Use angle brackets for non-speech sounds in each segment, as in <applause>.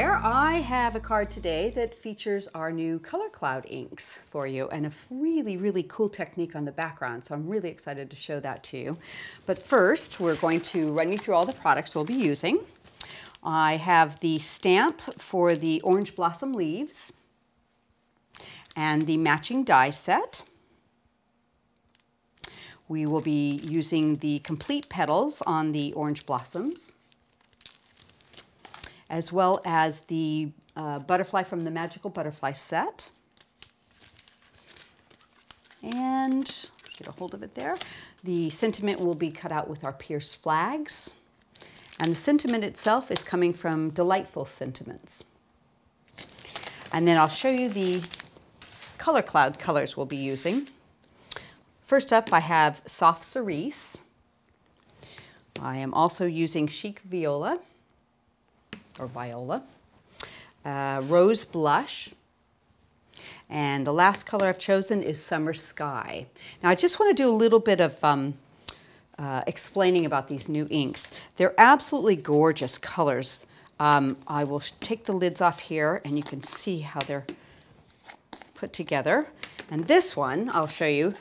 there. I have a card today that features our new Color Cloud inks for you and a really, really cool technique on the background. So I'm really excited to show that to you. But first, we're going to run you through all the products we'll be using. I have the stamp for the orange blossom leaves and the matching die set. We will be using the complete petals on the orange blossoms as well as the uh, butterfly from the Magical Butterfly set. And get a hold of it there. The sentiment will be cut out with our pierced flags. And the sentiment itself is coming from Delightful Sentiments. And then I'll show you the color cloud colors we'll be using. First up, I have Soft Cerise. I am also using Chic Viola or viola, uh, rose blush, and the last color I've chosen is Summer Sky. Now I just want to do a little bit of um, uh, explaining about these new inks. They're absolutely gorgeous colors. Um, I will take the lids off here and you can see how they're put together. And this one, I'll show you,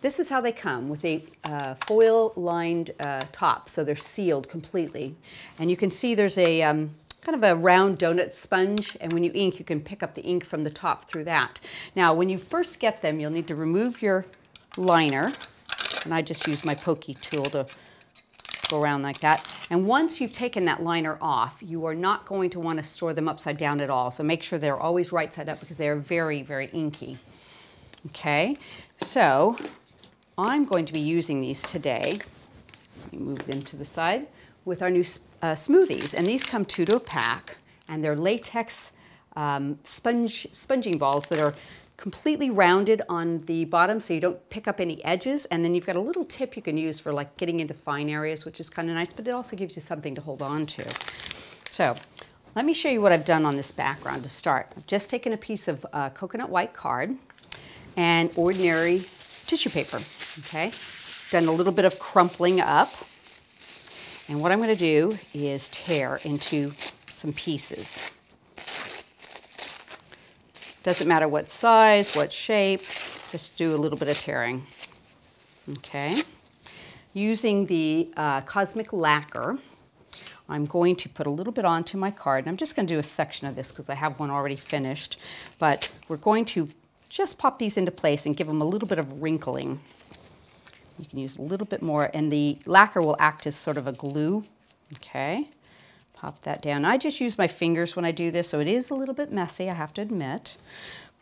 this is how they come with a uh, foil lined uh, top. So they're sealed completely. And you can see there's a, um, kind of a round donut sponge, and when you ink, you can pick up the ink from the top through that. Now, when you first get them, you'll need to remove your liner, and I just use my pokey tool to go around like that. And once you've taken that liner off, you are not going to want to store them upside down at all. So make sure they're always right side up because they are very, very inky. Okay, so I'm going to be using these today. Let me move them to the side with our new uh, smoothies. And these come two to a pack, and they're latex um, sponge sponging balls that are completely rounded on the bottom so you don't pick up any edges. And then you've got a little tip you can use for like getting into fine areas, which is kind of nice, but it also gives you something to hold on to. So let me show you what I've done on this background to start. I've just taken a piece of uh, coconut white card and ordinary tissue paper, okay? Done a little bit of crumpling up and what I'm going to do is tear into some pieces. Doesn't matter what size, what shape, just do a little bit of tearing. Okay. Using the uh, Cosmic Lacquer, I'm going to put a little bit onto my card. And I'm just going to do a section of this because I have one already finished. But we're going to just pop these into place and give them a little bit of wrinkling. You can use a little bit more, and the lacquer will act as sort of a glue. Okay, pop that down. I just use my fingers when I do this, so it is a little bit messy, I have to admit,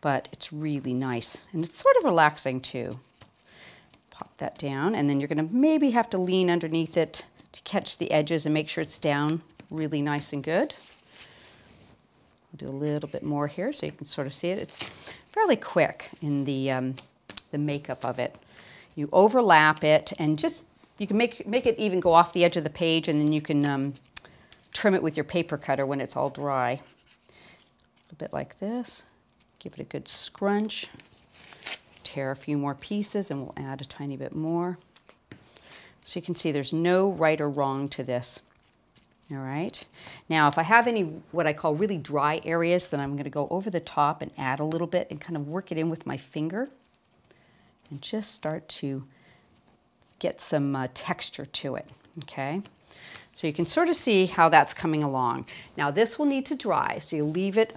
but it's really nice, and it's sort of relaxing too. Pop that down, and then you're gonna maybe have to lean underneath it to catch the edges and make sure it's down really nice and good. I'll do a little bit more here so you can sort of see it. It's fairly quick in the, um, the makeup of it. You overlap it and just, you can make, make it even go off the edge of the page and then you can um, trim it with your paper cutter when it's all dry. A bit like this. Give it a good scrunch. Tear a few more pieces and we'll add a tiny bit more. So you can see there's no right or wrong to this. All right. Now, if I have any what I call really dry areas, then I'm going to go over the top and add a little bit and kind of work it in with my finger and just start to get some uh, texture to it, okay? So you can sort of see how that's coming along. Now this will need to dry, so you leave it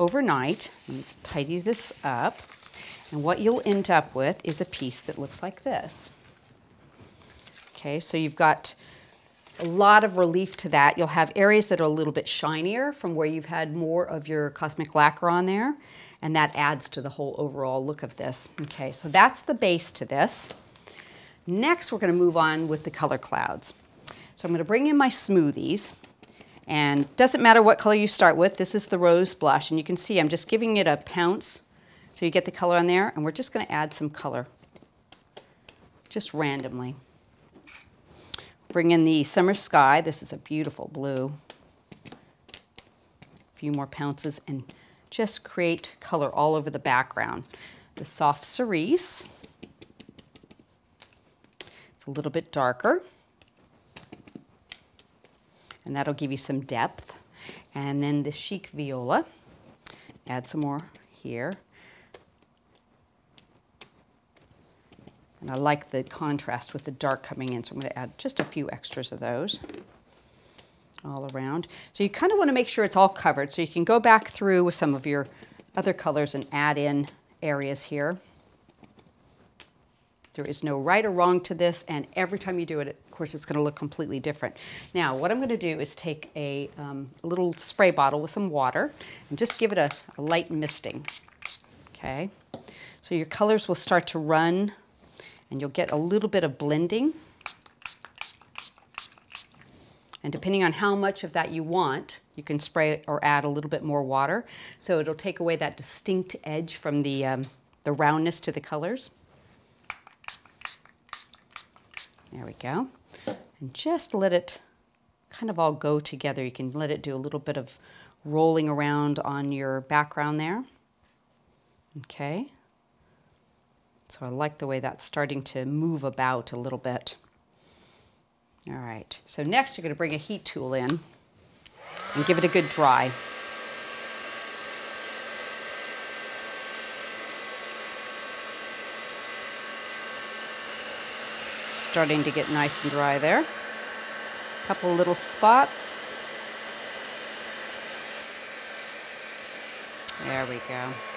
overnight, and tidy this up, and what you'll end up with is a piece that looks like this. Okay, so you've got a lot of relief to that. You'll have areas that are a little bit shinier from where you've had more of your cosmic lacquer on there and that adds to the whole overall look of this. Okay, so that's the base to this. Next, we're gonna move on with the color clouds. So I'm gonna bring in my smoothies, and doesn't matter what color you start with, this is the rose blush, and you can see I'm just giving it a pounce so you get the color on there, and we're just gonna add some color, just randomly. Bring in the summer sky, this is a beautiful blue. A few more pounces, and just create color all over the background. The soft cerise, it's a little bit darker, and that'll give you some depth. And then the chic viola. Add some more here. And I like the contrast with the dark coming in, so I'm going to add just a few extras of those all around. So you kind of want to make sure it's all covered. So you can go back through with some of your other colors and add in areas here. There is no right or wrong to this, and every time you do it, of course, it's going to look completely different. Now, what I'm going to do is take a, um, little spray bottle with some water and just give it a, a light misting. Okay, so your colors will start to run and you'll get a little bit of blending. And depending on how much of that you want, you can spray or add a little bit more water. So it'll take away that distinct edge from the, um, the roundness to the colors. There we go. And just let it kind of all go together. You can let it do a little bit of rolling around on your background there. Okay. So I like the way that's starting to move about a little bit. All right, so next you're gonna bring a heat tool in and give it a good dry. Starting to get nice and dry there. A couple little spots. There we go.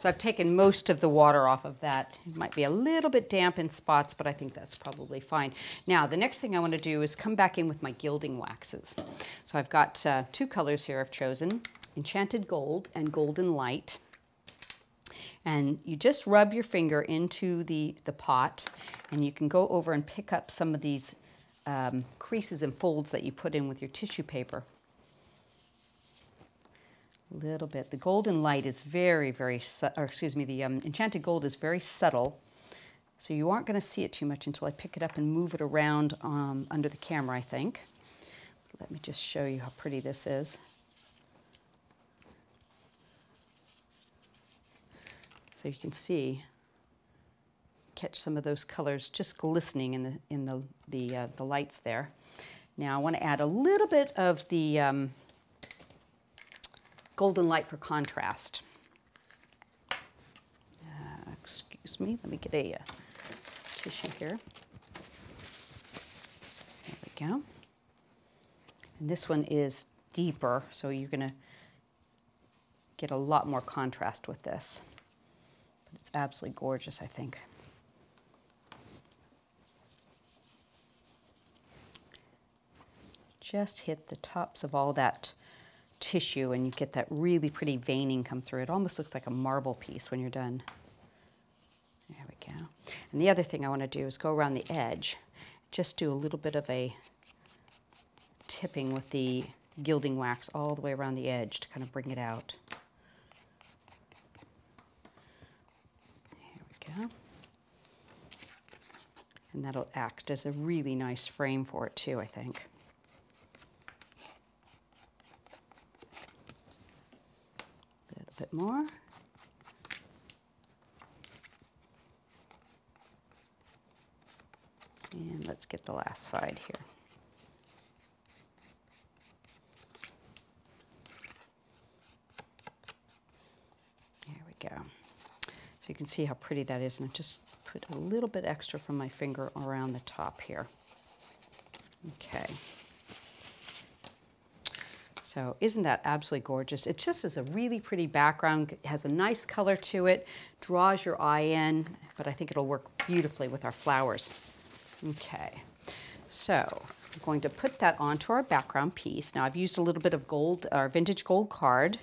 So I've taken most of the water off of that. It might be a little bit damp in spots, but I think that's probably fine. Now, the next thing I want to do is come back in with my gilding waxes. So I've got uh, two colors here I've chosen, Enchanted Gold and Golden Light. And you just rub your finger into the, the pot, and you can go over and pick up some of these um, creases and folds that you put in with your tissue paper. A little bit. The golden light is very, very, or excuse me, the um, enchanted gold is very subtle. So you aren't going to see it too much until I pick it up and move it around um, under the camera, I think. Let me just show you how pretty this is. So you can see, catch some of those colors just glistening in the, in the, the, uh, the lights there. Now I want to add a little bit of the um, golden light for contrast. Uh, excuse me, let me get a uh, tissue here. There we go. And this one is deeper, so you're going to get a lot more contrast with this. But it's absolutely gorgeous, I think. Just hit the tops of all that tissue and you get that really pretty veining come through. It almost looks like a marble piece when you're done. There we go. And the other thing I want to do is go around the edge. Just do a little bit of a tipping with the gilding wax all the way around the edge to kind of bring it out. There we go. And that'll act as a really nice frame for it too, I think. Bit more. And let's get the last side here. There we go. So you can see how pretty that is. And I just put a little bit extra from my finger around the top here. Okay. So isn't that absolutely gorgeous? It just is a really pretty background, it has a nice color to it, draws your eye in, but I think it'll work beautifully with our flowers. Okay, so I'm going to put that onto our background piece. Now I've used a little bit of gold, or vintage gold card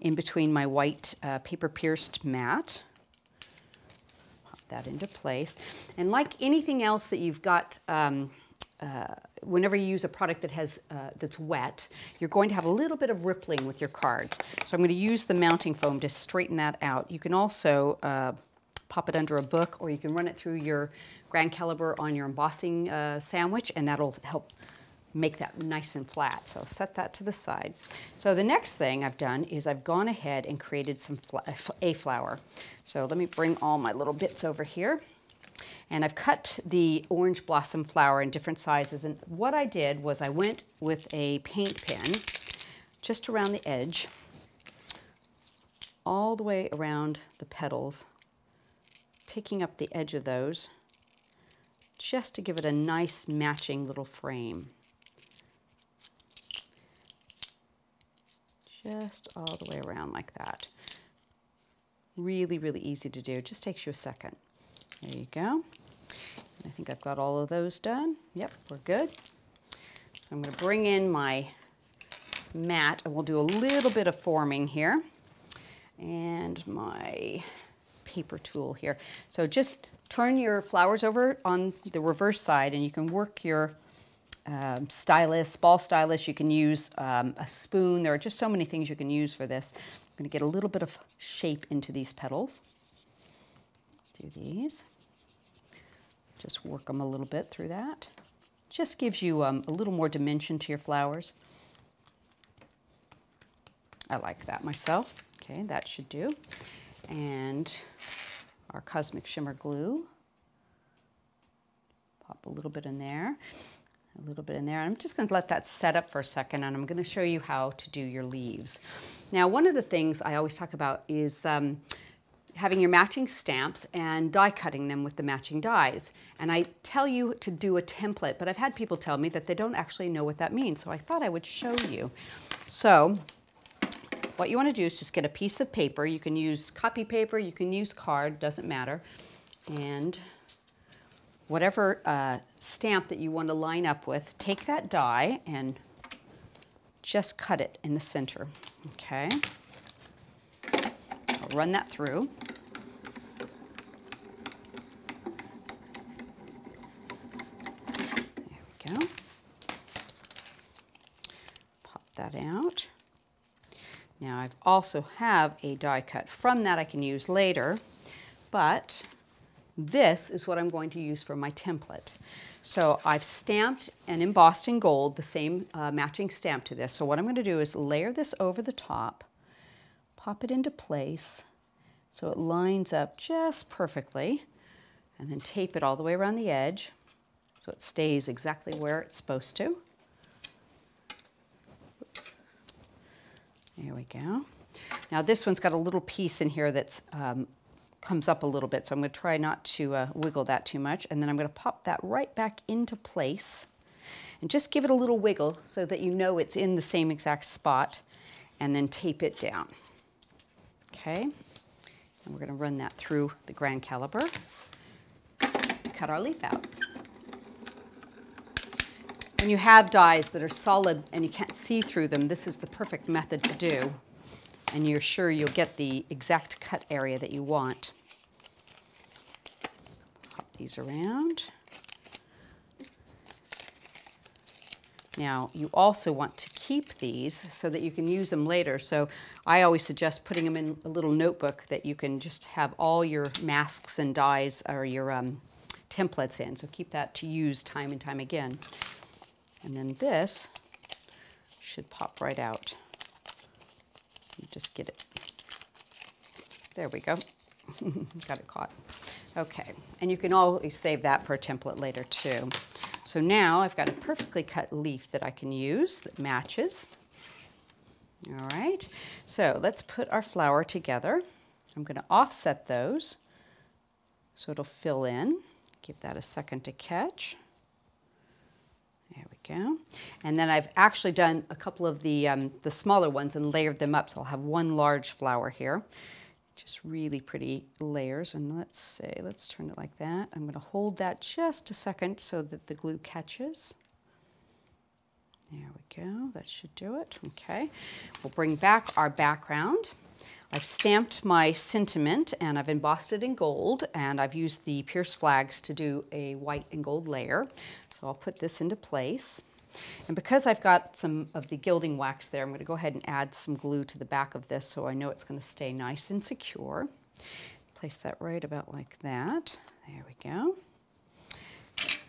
in between my white uh, paper pierced mat. Pop that into place. And like anything else that you've got um, uh, whenever you use a product that has uh, that's wet, you're going to have a little bit of rippling with your cards. So I'm going to use the mounting foam to straighten that out. You can also uh, pop it under a book or you can run it through your Grand Calibur on your embossing uh, sandwich and that'll help make that nice and flat. So set that to the side. So the next thing I've done is I've gone ahead and created some a flower. So let me bring all my little bits over here. And I've cut the orange blossom flower in different sizes. And what I did was I went with a paint pen just around the edge, all the way around the petals, picking up the edge of those just to give it a nice matching little frame. Just all the way around like that. Really, really easy to do. It just takes you a second. There you go. I think I've got all of those done. Yep, we're good. I'm going to bring in my mat and we'll do a little bit of forming here. And my paper tool here. So just turn your flowers over on the reverse side and you can work your um, stylus, ball stylus. You can use um, a spoon. There are just so many things you can use for this. I'm going to get a little bit of shape into these petals. Do these. Just work them a little bit through that. Just gives you um, a little more dimension to your flowers. I like that myself. Okay, that should do. And our Cosmic Shimmer glue. Pop a little bit in there, a little bit in there. I'm just going to let that set up for a second and I'm going to show you how to do your leaves. Now, one of the things I always talk about is um, having your matching stamps and die cutting them with the matching dies. And I tell you to do a template, but I've had people tell me that they don't actually know what that means. So I thought I would show you. So what you want to do is just get a piece of paper. You can use copy paper, you can use card, doesn't matter. And whatever uh, stamp that you want to line up with, take that die and just cut it in the center, okay? Run that through. There we go. Pop that out. Now I also have a die cut from that I can use later, but this is what I'm going to use for my template. So I've stamped and embossed in gold the same uh, matching stamp to this. So what I'm going to do is layer this over the top, pop it into place so it lines up just perfectly, and then tape it all the way around the edge so it stays exactly where it's supposed to. There we go. Now this one's got a little piece in here that um, comes up a little bit, so I'm going to try not to uh, wiggle that too much. And then I'm going to pop that right back into place and just give it a little wiggle so that you know it's in the same exact spot and then tape it down. Okay, and we're going to run that through the Grand Calibur to cut our leaf out. When you have dies that are solid and you can't see through them, this is the perfect method to do. And you're sure you'll get the exact cut area that you want. Pop these around. Now, you also want to keep these so that you can use them later. So I always suggest putting them in a little notebook that you can just have all your masks and dies or your um, templates in. So keep that to use time and time again. And then this should pop right out. You just get it. There we go. <laughs> Got it caught. Okay, and you can always save that for a template later too. So now I've got a perfectly cut leaf that I can use that matches. All right, so let's put our flower together. I'm going to offset those so it'll fill in. Give that a second to catch. There we go. And then I've actually done a couple of the, um, the smaller ones and layered them up. So I'll have one large flower here. Just really pretty layers. And let's say, let's turn it like that. I'm going to hold that just a second so that the glue catches. There we go. That should do it. Okay. We'll bring back our background. I've stamped my sentiment and I've embossed it in gold and I've used the Pierce flags to do a white and gold layer. So I'll put this into place. And because I've got some of the gilding wax there, I'm going to go ahead and add some glue to the back of this so I know it's going to stay nice and secure. Place that right about like that. There we go.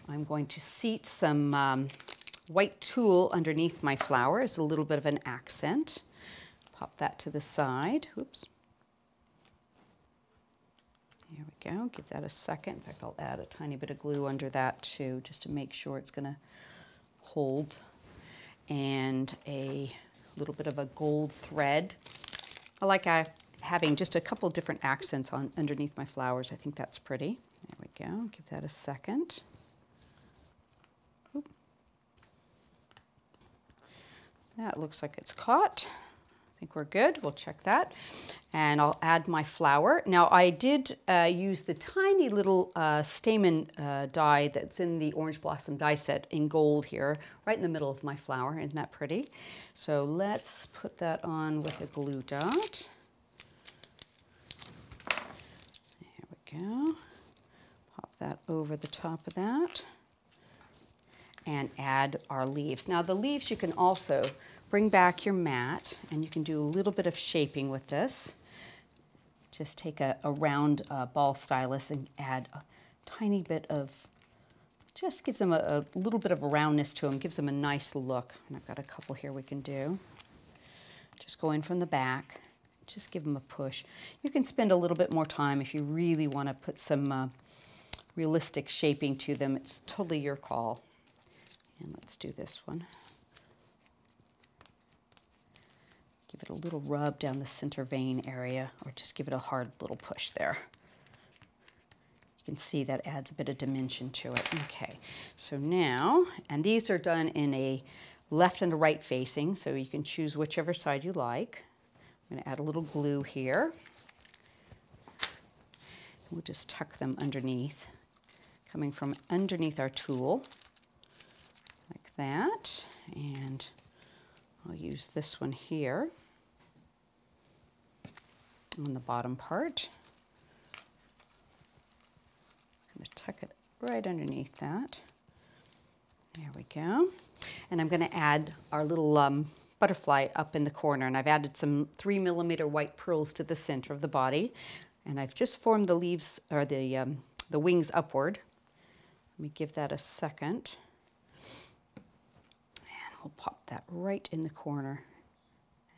I'm going to seat some um, white tulle underneath my flower as a little bit of an accent. Pop that to the side. Oops. Here we go. Give that a second. In fact, I'll add a tiny bit of glue under that too, just to make sure it's going to hold. And a little bit of a gold thread. I like having just a couple different accents on underneath my flowers. I think that's pretty. There we go. Give that a second. Oop. That looks like it's caught think we're good. We'll check that. And I'll add my flower. Now I did uh, use the tiny little uh, stamen uh, die that's in the Orange Blossom die set in gold here, right in the middle of my flower. Isn't that pretty? So let's put that on with a glue dot. There we go. Pop that over the top of that and add our leaves. Now the leaves you can also bring back your mat and you can do a little bit of shaping with this. Just take a, a round uh, ball stylus and add a tiny bit of, just gives them a, a little bit of roundness to them, gives them a nice look. And I've got a couple here we can do. Just go in from the back, just give them a push. You can spend a little bit more time if you really want to put some uh, realistic shaping to them. It's totally your call. And let's do this one. Give it a little rub down the center vein area or just give it a hard little push there. You can see that adds a bit of dimension to it. Okay, so now, and these are done in a left and a right facing, so you can choose whichever side you like. I'm gonna add a little glue here. We'll just tuck them underneath, coming from underneath our tool, like that. And I'll use this one here on the bottom part. I'm going to tuck it right underneath that. There we go. And I'm going to add our little um, butterfly up in the corner. And I've added some three millimeter white pearls to the center of the body. And I've just formed the leaves, or the, um, the wings upward. Let me give that a second. And we'll pop that right in the corner.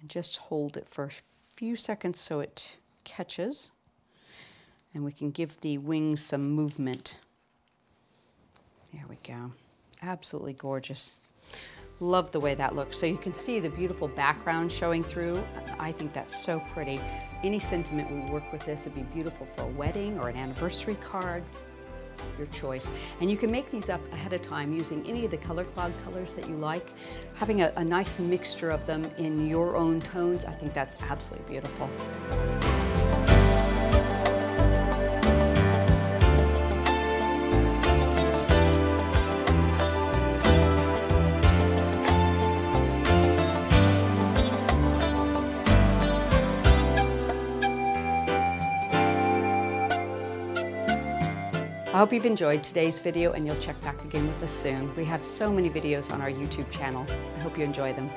And just hold it for few seconds so it catches and we can give the wings some movement. There we go. Absolutely gorgeous. Love the way that looks. So you can see the beautiful background showing through. I think that's so pretty. Any sentiment will work with this. It'd be beautiful for a wedding or an anniversary card your choice. And you can make these up ahead of time using any of the color cloud colors that you like. Having a, a nice mixture of them in your own tones, I think that's absolutely beautiful. I hope you've enjoyed today's video and you'll check back again with us soon. We have so many videos on our YouTube channel. I hope you enjoy them.